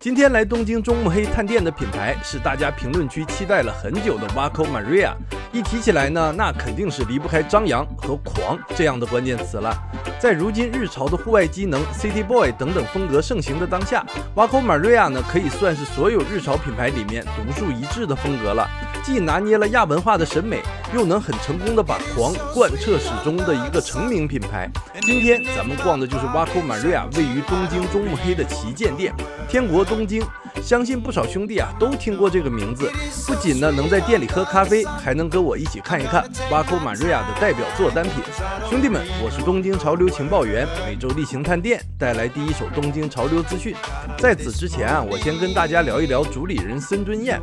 今天来东京中目黑探店的品牌是大家评论区期待了很久的 Waco Maria。一提起来呢，那肯定是离不开张扬和狂这样的关键词了。在如今日潮的户外机能、City Boy 等等风格盛行的当下，Waco Maria 呢可以算是所有日潮品牌里面独树一帜的风格了。既拿捏了亚文化的审美，又能很成功的把狂贯彻始终的一个成名品牌。今天咱们逛的就是 Waco Maria 位于东京中目黑的旗舰店——天国东京。相信不少兄弟啊都听过这个名字，不仅呢能在店里喝咖啡，还能跟我一起看一看挖扣马瑞亚的代表作单品。兄弟们，我是东京潮流情报员，每周例行探店，带来第一手东京潮流资讯。在此之前啊，我先跟大家聊一聊主理人森尊彦。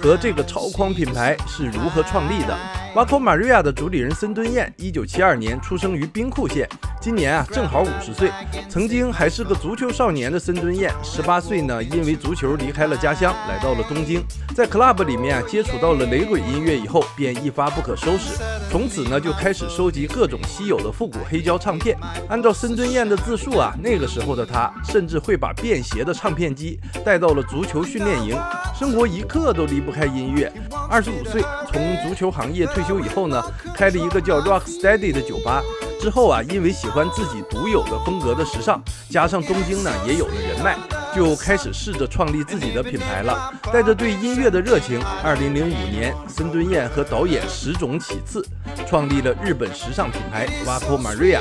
和这个超框品牌是如何创立的？Waco Maria 的主理人森敦彦，一九七二年出生于兵库县，今年啊正好五十岁。曾经还是个足球少年的森敦彦，十八岁呢因为足球离开了家乡，来到了东京，在 club 里面啊接触到了雷鬼音乐以后，便一发不可收拾，从此呢就开始收集各种稀有的复古黑胶唱片。按照森敦彦的自述啊，那个时候的他甚至会把便携的唱片机带到了足球训练营。生活一刻都离不不开音乐。二十五岁从足球行业退休以后呢，开了一个叫 Rock Steady 的酒吧。之后啊，因为喜欢自己独有的风格的时尚，加上东京呢也有了人脉，就开始试着创立自己的品牌了。带着对音乐的热情，二零零五年，森敦彦和导演石冢启次创立了日本时尚品牌 Waco Maria。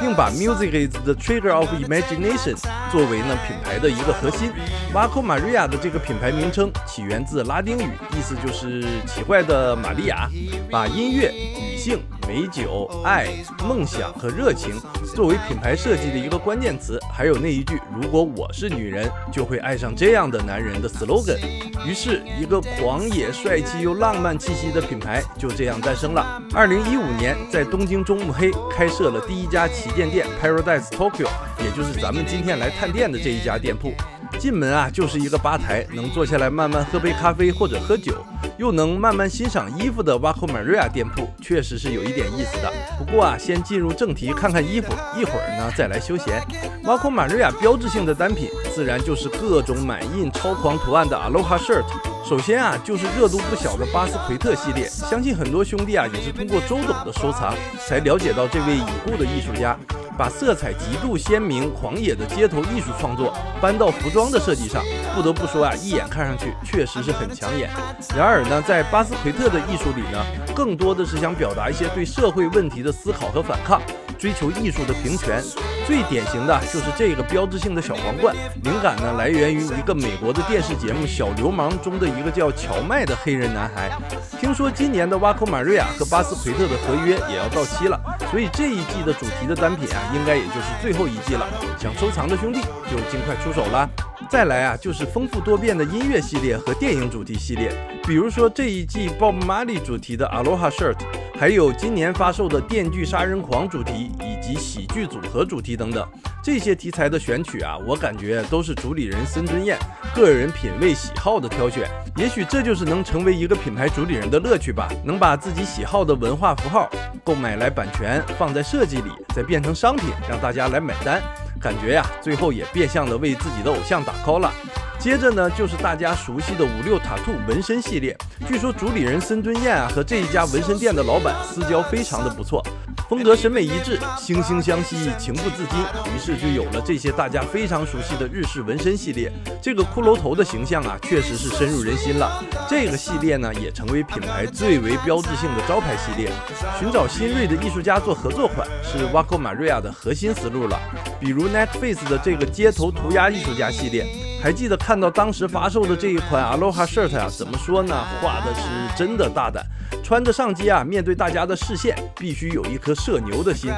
并把 Music is the trigger of imagination 作为呢品牌的一个核心。Waco Maria 的这个品牌名称起源自拉丁语，意思就是奇怪的玛利亚，把音乐、女性。美酒、爱、梦想和热情作为品牌设计的一个关键词，还有那一句“如果我是女人，就会爱上这样的男人”的 slogan。于是，一个狂野、帅气又浪漫气息的品牌就这样诞生了。二零一五年，在东京中目黑开设了第一家旗舰店 Paradise Tokyo，也就是咱们今天来探店的这一家店铺。进门啊，就是一个吧台，能坐下来慢慢喝杯咖啡或者喝酒。又能慢慢欣赏衣服的 Waco Maria 店铺，确实是有一点意思的。不过啊，先进入正题，看看衣服，一会儿呢再来休闲。Waco Maria 标志性的单品，自然就是各种满印超狂图案的 Aloha Shirt。首先啊，就是热度不小的巴斯奎特系列，相信很多兄弟啊也是通过周董的收藏，才了解到这位已故的艺术家。把色彩极度鲜明、狂野的街头艺术创作搬到服装的设计上，不得不说啊，一眼看上去确实是很抢眼。然而呢，在巴斯奎特的艺术里呢，更多的是想表达一些对社会问题的思考和反抗。追求艺术的平权，最典型的就是这个标志性的小皇冠。灵感呢来源于一个美国的电视节目《小流氓》中的一个叫乔麦的黑人男孩。听说今年的 Waco Maria 和巴斯奎特的合约也要到期了，所以这一季的主题的单品啊，应该也就是最后一季了。想收藏的兄弟就尽快出手啦！再来啊，就是丰富多变的音乐系列和电影主题系列，比如说这一季 Bob Marley 主题的 Aloha Shirt。还有今年发售的《电锯杀人狂》主题以及喜剧组合主题等等，这些题材的选取啊，我感觉都是主理人森尊彦个人品味喜好的挑选。也许这就是能成为一个品牌主理人的乐趣吧，能把自己喜好的文化符号购买来版权放在设计里，再变成商品让大家来买单，感觉呀，最后也变相的为自己的偶像打 call 了。接着呢，就是大家熟悉的五六塔兔纹身系列。据说主理人森尊彦啊和这一家纹身店的老板私交非常的不错，风格审美一致，惺惺相惜，情不自禁。于是就有了这些大家非常熟悉的日式纹身系列。这个骷髅头的形象啊，确实是深入人心了。这个系列呢，也成为品牌最为标志性的招牌系列。寻找新锐的艺术家做合作款是 Waco Maria 的核心思路了。比如 Net Face 的这个街头涂鸦艺术家系列。还记得看到当时发售的这一款 Aloha Shirt 啊？怎么说呢？画的是真的大胆，穿着上街啊，面对大家的视线，必须有一颗社牛的心。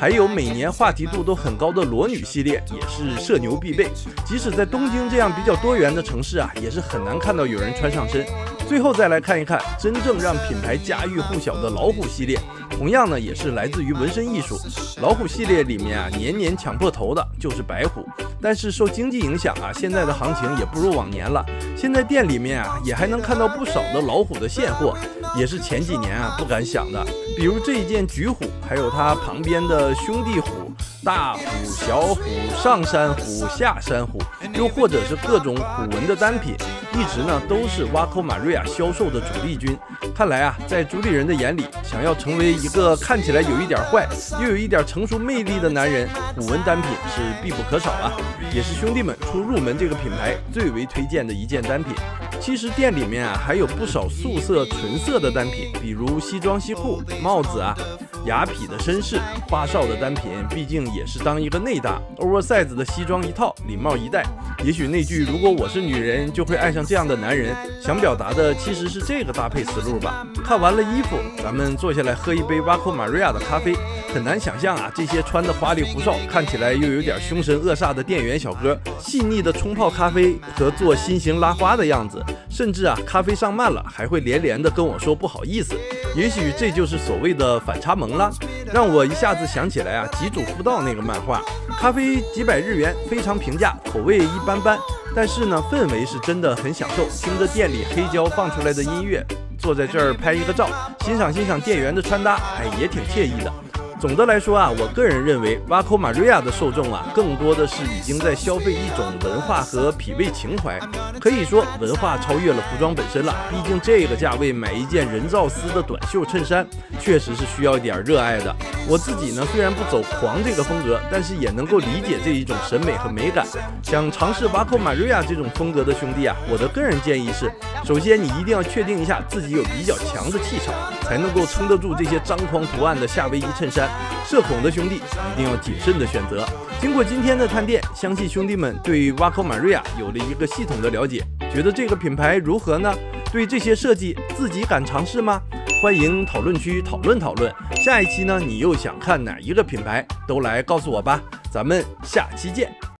还有每年话题度都很高的裸女系列，也是社牛必备。即使在东京这样比较多元的城市啊，也是很难看到有人穿上身。最后再来看一看真正让品牌家喻户晓的老虎系列，同样呢也是来自于纹身艺术。老虎系列里面啊，年年抢破头的就是白虎，但是受经济影响啊，现在的行情也不如往年了。现在店里面啊，也还能看到不少的老虎的现货，也是前几年啊不敢想的。比如这一件橘虎，还有它旁边的兄弟虎。大虎、小虎、上山虎、下山虎，又或者是各种虎纹的单品，一直呢都是瓦科马瑞亚销售的主力军。看来啊，在主理人的眼里，想要成为一个看起来有一点坏，又有一点成熟魅力的男人，古文单品是必不可少啊，也是兄弟们出入门这个品牌最为推荐的一件单品。其实店里面啊还有不少素色、纯色的单品，比如西装、西裤、帽子啊。雅痞的绅士，花哨的单品，毕竟也是当一个内搭。oversize 的西装一套，礼帽一戴。也许那句“如果我是女人，就会爱上这样的男人”，想表达的其实是这个搭配思路吧。看完了衣服，咱们坐下来喝一杯 Vaco Maria 的咖啡。很难想象啊，这些穿的花里胡哨，看起来又有点凶神恶煞的店员小哥，细腻的冲泡咖啡和做心形拉花的样子，甚至啊，咖啡上慢了还会连连的跟我说不好意思。也许这就是所谓的反差萌了，让我一下子想起来啊，吉主妇道那个漫画，咖啡几百日元，非常平价，口味一般般，但是呢，氛围是真的很享受，听着店里黑胶放出来的音乐，坐在这儿拍一个照，欣赏欣赏店员的穿搭，哎，也挺惬意的。总的来说啊，我个人认为，Vaco Maria 的受众啊，更多的是已经在消费一种文化和品味情怀。可以说，文化超越了服装本身了。毕竟这个价位买一件人造丝的短袖衬衫，确实是需要一点热爱的。我自己呢，虽然不走狂这个风格，但是也能够理解这一种审美和美感。想尝试 Vaco Maria 这种风格的兄弟啊，我的个人建议是，首先你一定要确定一下自己有比较强的气场，才能够撑得住这些张狂图案的夏威夷衬衫。社恐的兄弟一定要谨慎的选择。经过今天的探店，相信兄弟们对 Vaco Maria 有了一个系统的了解。觉得这个品牌如何呢？对这些设计自己敢尝试吗？欢迎讨论区讨论讨论。下一期呢，你又想看哪一个品牌？都来告诉我吧。咱们下期见。